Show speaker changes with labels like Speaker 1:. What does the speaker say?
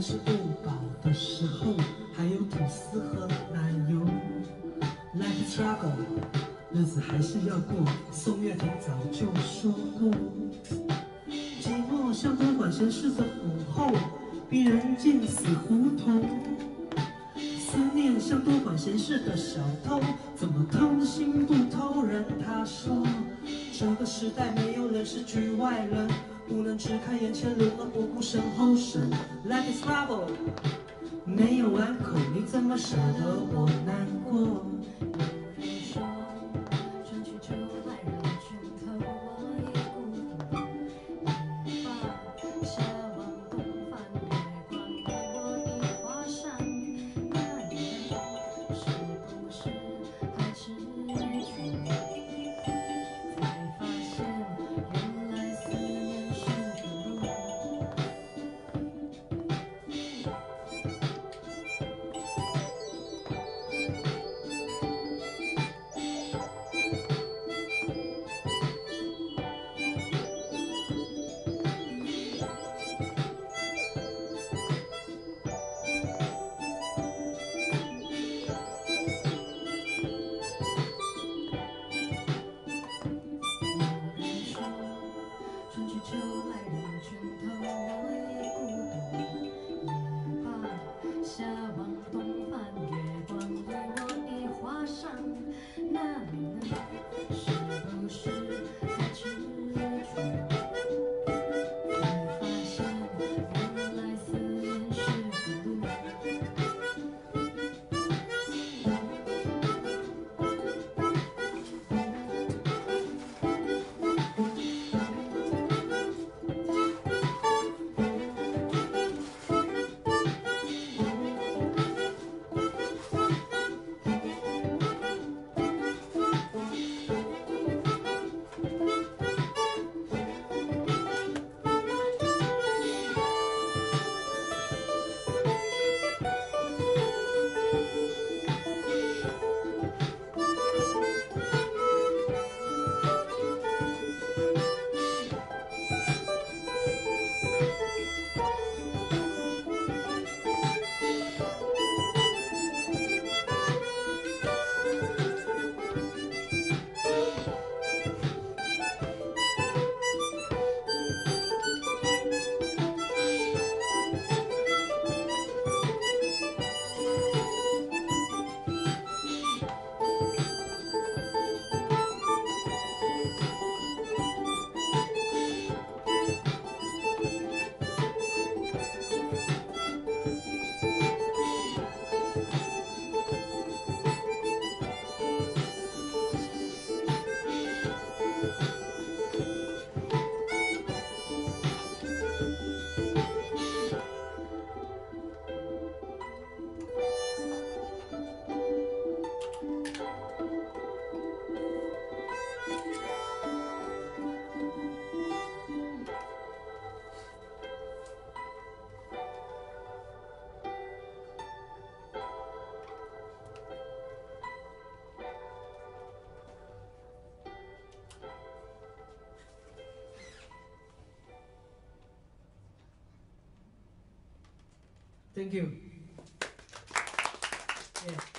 Speaker 1: 吃不饱的时候，还有吐司和奶油。Life struggle，日子还是要过。宋岳庭早就说过，寂寞像多管闲事的午后，逼人见死不同。思念像多管闲事的小偷，怎么偷心不偷人？他说。这个时代没有人是局外人，不能只看眼前人而不顾身后事。Life is trouble，没有碗口，你怎么舍得我难过 Thank you. Yeah.